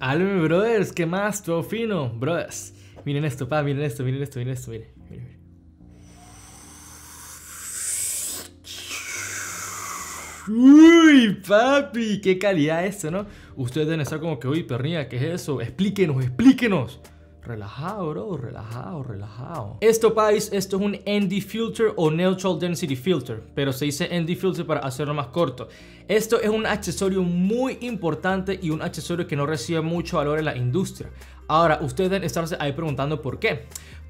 Alme, brothers, ¿qué más? Todo fino, brothers. Miren esto, pa, miren esto, miren esto, miren esto, miren. miren, miren. Uy, papi, qué calidad esto, ¿no? Ustedes deben estar como que, uy, perrilla, ¿qué es eso? Explíquenos, explíquenos. Relajado, bro, relajado, relajado. Esto, pais, esto es un ND filter o Neutral Density Filter, pero se dice ND filter para hacerlo más corto. Esto es un accesorio muy importante y un accesorio que no recibe mucho valor en la industria. Ahora, ustedes deben estarse ahí preguntando por qué.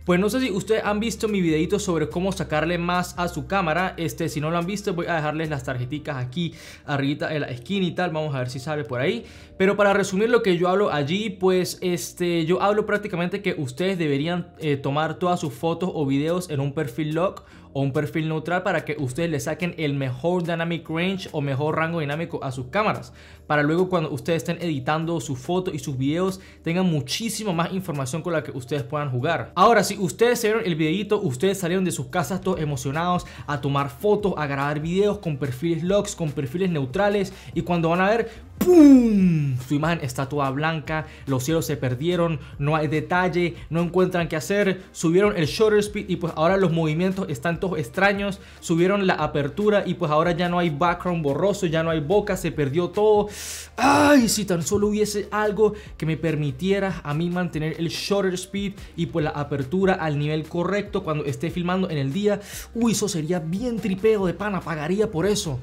Pues no sé si ustedes han visto mi videito sobre cómo sacarle más a su cámara. Este, si no lo han visto, voy a dejarles las tarjeticas aquí arriba en la esquina y tal. Vamos a ver si sale por ahí. Pero para resumir lo que yo hablo allí, pues este, yo hablo prácticamente que ustedes deberían eh, tomar todas sus fotos o videos en un perfil log o un perfil neutral para que ustedes le saquen el mejor dynamic range o mejor rango dinámico a sus cámaras. Para luego cuando ustedes estén editando sus fotos y sus videos tengan muchísimo más información con la que ustedes puedan jugar. Ahora, si ustedes vieron el videito, ustedes salieron de sus casas todos emocionados a tomar fotos, a grabar videos con perfiles logs, con perfiles neutrales y cuando van a ver, ¡Pum! Su imagen está toda blanca, los cielos se perdieron, no hay detalle, no encuentran qué hacer, subieron el shutter speed y pues ahora los movimientos están todos extraños, subieron la apertura y pues ahora ya no hay background borroso, ya no hay boca, se perdió todo. Ay, si tan solo hubiese algo que me permitiera a mí mantener el shutter speed y pues la apertura al nivel correcto cuando esté filmando en el día, uy, eso sería bien tripeo de pana, pagaría por eso.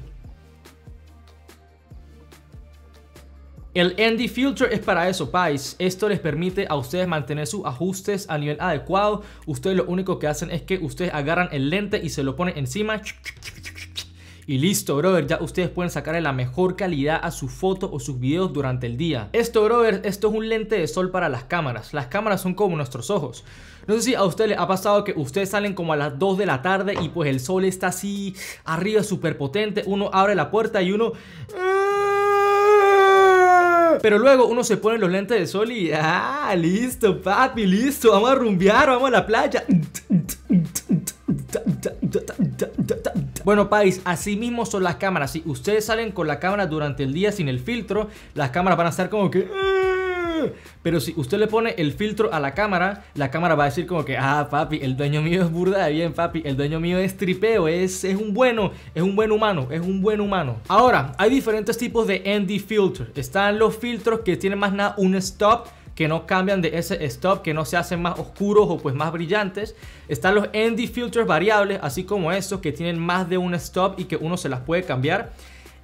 El ND Filter es para eso, pais. Esto les permite a ustedes mantener sus ajustes a nivel adecuado. Ustedes lo único que hacen es que ustedes agarran el lente y se lo ponen encima. Y listo, brother, ya ustedes pueden sacarle la mejor calidad a sus fotos o sus videos durante el día. Esto, brother, esto es un lente de sol para las cámaras. Las cámaras son como nuestros ojos. No sé si a ustedes les ha pasado que ustedes salen como a las 2 de la tarde y pues el sol está así arriba, súper potente. Uno abre la puerta y uno... Pero luego uno se pone los lentes de sol y ah, listo, papi, listo, vamos a rumbear, vamos a la playa. Bueno, país, así mismo son las cámaras. Si ustedes salen con la cámara durante el día sin el filtro, las cámaras van a estar como que pero si usted le pone el filtro a la cámara, la cámara va a decir como que, ah, papi, el dueño mío es burda de bien, papi, el dueño mío es tripeo, es, es un bueno, es un buen humano, es un buen humano. Ahora, hay diferentes tipos de ND filter. Están los filtros que tienen más nada un stop que no cambian de ese stop, que no se hacen más oscuros o pues más brillantes. Están los ND filters variables, así como estos que tienen más de un stop y que uno se las puede cambiar.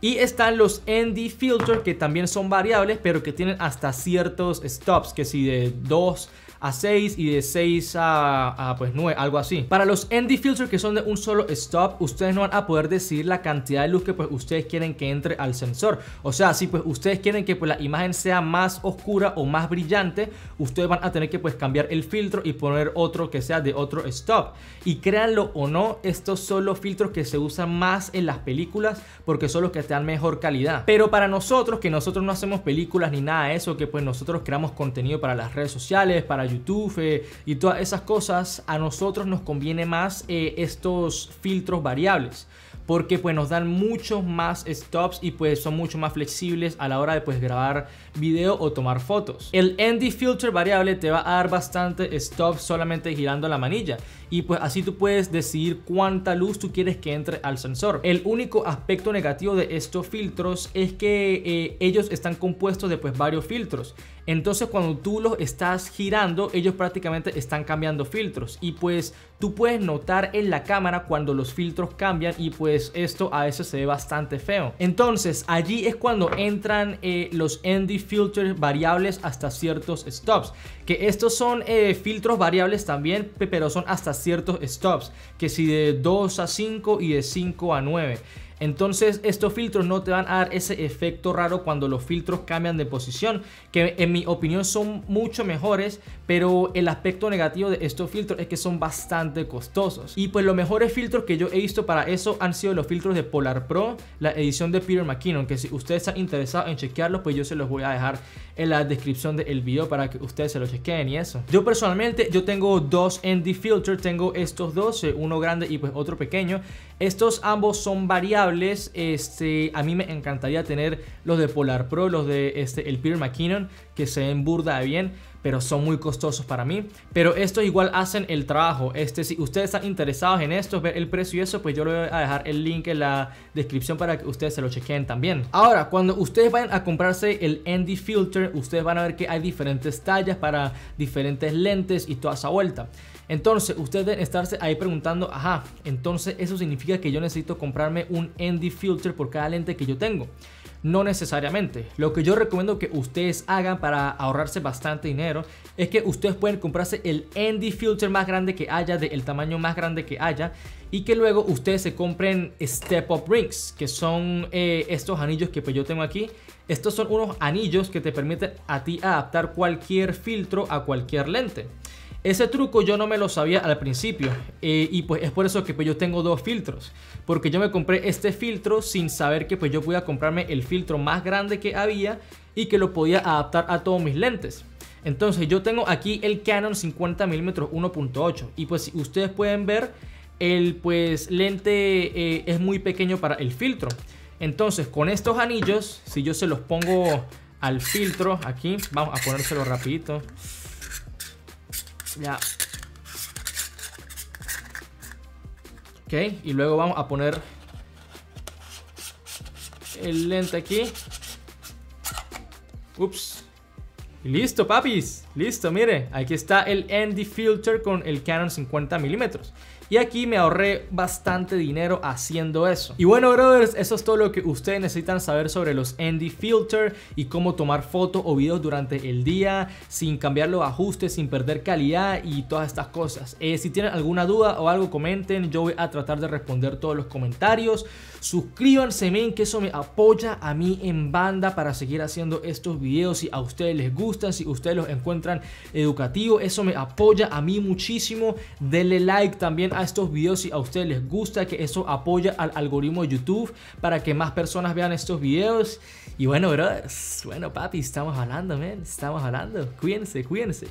Y están los ND filter que también son variables, pero que tienen hasta ciertos stops, que si de 2 a 6 y de 6 a, pues 9, algo así. Para los ND filter que son de un solo stop, ustedes no van a poder decidir la cantidad de luz que pues ustedes quieren que entre al sensor. O sea, si pues ustedes quieren que pues la imagen sea más oscura o más brillante, ustedes van a tener que pues cambiar el filtro y poner otro que sea de otro stop. Y créanlo o no, estos son los filtros que se usan más en las películas porque son los que te dan mejor calidad. Pero para nosotros, que nosotros no hacemos películas ni nada de eso, que pues nosotros creamos contenido para las redes sociales, para YouTube eh, y todas esas cosas, a nosotros nos conviene más eh, estos filtros variables porque pues nos dan muchos más stops y pues son mucho más flexibles a la hora de pues grabar video o tomar fotos. El ND filter variable te va a dar bastante stop solamente girando la manilla y pues así tú puedes decidir cuánta luz tú quieres que entre al sensor. El único aspecto negativo de estos filtros es que eh, ellos están compuestos de pues varios filtros. Entonces cuando tú los estás girando, ellos prácticamente están cambiando filtros y pues tú puedes notar en la cámara cuando los filtros cambian y pues esto a veces se ve bastante feo. Entonces allí es cuando entran eh, los ND filters variables hasta ciertos stops. Que estos son eh, filtros variables también, pero son hasta ciertos stops. Que si de 2 a 5 y de 5 a 9. Entonces estos filtros no te van a dar ese efecto raro cuando los filtros cambian de posición, que en mi opinión son mucho mejores, pero el aspecto negativo de estos filtros es que son bastante costosos. Y pues los mejores filtros que yo he visto para eso han sido los filtros de Polar Pro, la edición de Peter McKinnon, que si ustedes están interesados en chequearlos, pues yo se los voy a dejar en la descripción del video para que ustedes se lo chequen y eso. Yo personalmente, yo tengo dos ND filters, tengo estos dos, eh, uno grande y pues otro pequeño. Estos ambos son variables, este, a mí me encantaría tener los de Polar Pro, los de este, el Peter McKinnon, que se ven burda bien pero son muy costosos para mí. Pero estos igual hacen el trabajo. Este, si ustedes están interesados en esto, ver el precio y eso, pues yo les voy a dejar el link en la descripción para que ustedes se lo chequen también. Ahora, cuando ustedes vayan a comprarse el ND Filter, ustedes van a ver que hay diferentes tallas para diferentes lentes y toda esa vuelta. Entonces, ustedes deben estarse ahí preguntando, ajá, entonces eso significa que yo necesito comprarme un ND Filter por cada lente que yo tengo. No necesariamente. Lo que yo recomiendo que ustedes hagan para ahorrarse bastante dinero es que ustedes pueden comprarse el ND filter más grande que haya, del tamaño más grande que haya, y que luego ustedes se compren Step Up Rings, que son eh, estos anillos que pues yo tengo aquí. Estos son unos anillos que te permiten a ti adaptar cualquier filtro a cualquier lente. Ese truco yo no me lo sabía al principio eh, y pues es por eso que pues yo tengo dos filtros. Porque yo me compré este filtro sin saber que pues yo podía comprarme el filtro más grande que había y que lo podía adaptar a todos mis lentes. Entonces yo tengo aquí el Canon 50mm 1.8 y pues si ustedes pueden ver el pues lente eh, es muy pequeño para el filtro. Entonces con estos anillos, si yo se los pongo al filtro aquí, vamos a ponérselo rapidito. Ya. Ok, y luego vamos a poner el lente aquí. Ups. Listo, papis. Listo, mire. Aquí está el ND filter con el Canon 50 milímetros. Y aquí me ahorré bastante dinero haciendo eso. Y bueno, brothers, eso es todo lo que ustedes necesitan saber sobre los ND Filter y cómo tomar fotos o videos durante el día sin cambiar los ajustes, sin perder calidad y todas estas cosas. Eh, si tienen alguna duda o algo, comenten. Yo voy a tratar de responder todos los comentarios. Suscríbanse, men, que eso me apoya a mí en banda para seguir haciendo estos videos. Si a ustedes les gustan, si ustedes los encuentran educativos, eso me apoya a mí muchísimo. Denle like también a estos videos si a ustedes les gusta, que eso apoya al algoritmo de YouTube para que más personas vean estos videos. Y bueno, brothers, bueno papi, estamos hablando, man, estamos hablando. Cuídense, cuídense.